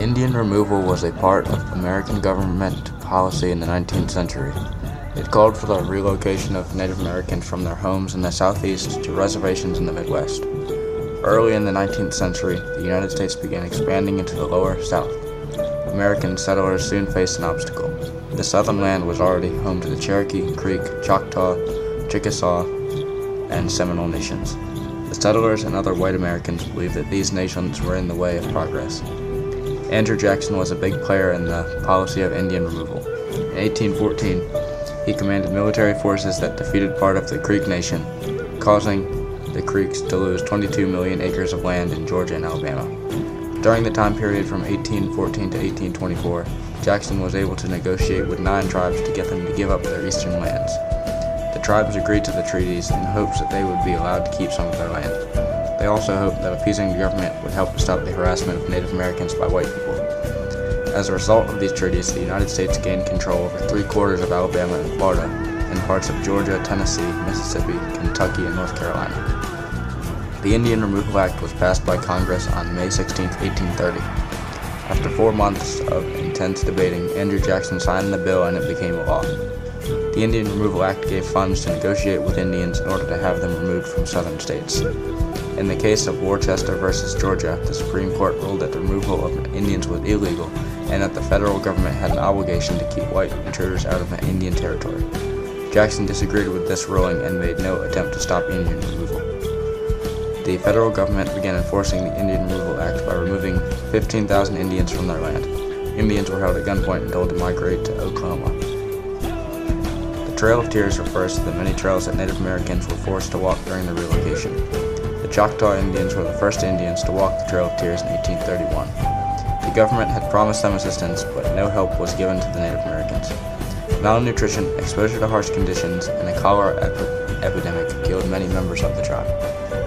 Indian removal was a part of American government policy in the 19th century. It called for the relocation of Native Americans from their homes in the southeast to reservations in the Midwest. Early in the 19th century, the United States began expanding into the lower south. American settlers soon faced an obstacle. The southern land was already home to the Cherokee, Creek, Choctaw, Chickasaw, and Seminole nations. The settlers and other white Americans believed that these nations were in the way of progress. Andrew Jackson was a big player in the policy of Indian removal. In 1814, he commanded military forces that defeated part of the Creek Nation, causing the Creeks to lose 22 million acres of land in Georgia and Alabama. During the time period from 1814 to 1824, Jackson was able to negotiate with nine tribes to get them to give up their eastern lands. The tribes agreed to the treaties in hopes that they would be allowed to keep some of their land. They also hoped that appeasing the government would help to stop the harassment of Native Americans by white people. As a result of these treaties, the United States gained control over three quarters of Alabama and Florida, and parts of Georgia, Tennessee, Mississippi, Kentucky, and North Carolina. The Indian Removal Act was passed by Congress on May 16, 1830. After four months of intense debating, Andrew Jackson signed the bill and it became a law. The Indian Removal Act gave funds to negotiate with Indians in order to have them removed from southern states. In the case of Worcester versus Georgia, the Supreme Court ruled that the removal of Indians was illegal and that the federal government had an obligation to keep white intruders out of the Indian territory. Jackson disagreed with this ruling and made no attempt to stop Indian removal. The federal government began enforcing the Indian Removal Act by removing 15,000 Indians from their land. Indians were held at gunpoint and told to migrate to Oklahoma. The Trail of Tears refers to the many trails that Native Americans were forced to walk during the relocation. The Choctaw Indians were the first Indians to walk the Trail of Tears in 1831. The government had promised them assistance, but no help was given to the Native Americans. Malnutrition, exposure to harsh conditions, and a cholera ep- epidemic killed many members of the tribe.